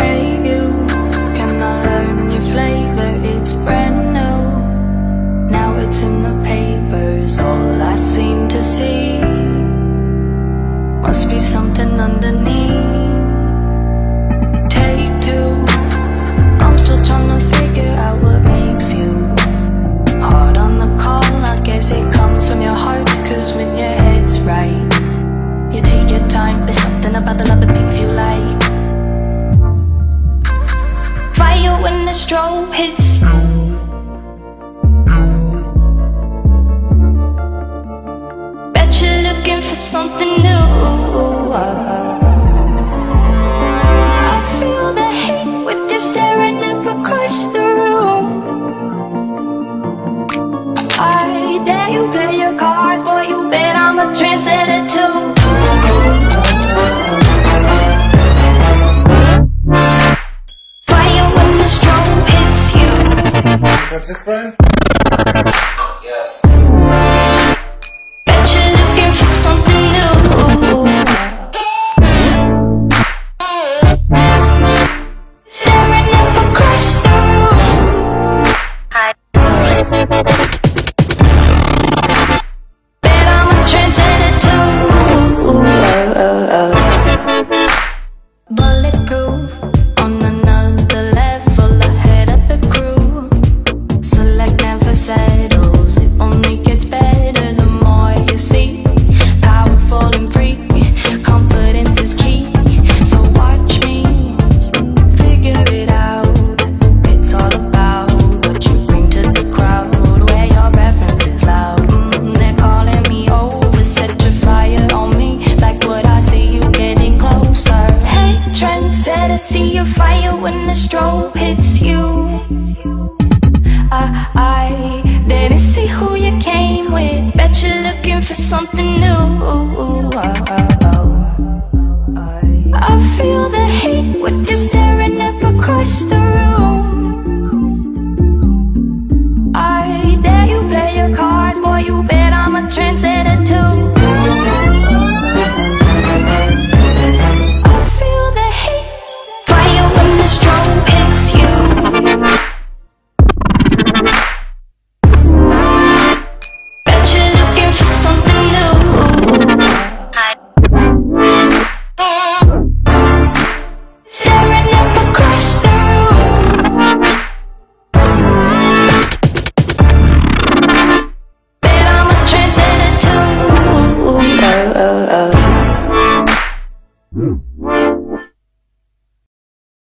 Hey you, can I learn your flavor? It's brand new. Now it's in the papers, all I seem to see. Must be something underneath. Take two. I'm still trying to figure out what makes you hard on the call. I guess it comes from your heart, cause when your head's right, you take your time. There's something about the love of things you like. When the strobe hits. Bet you're looking for something new. I feel the hate with you staring up across the room. I That's it, Brian? Trendsetter, see your fire when the strobe hits you. I, I didn't see who you came with. Bet you're looking for something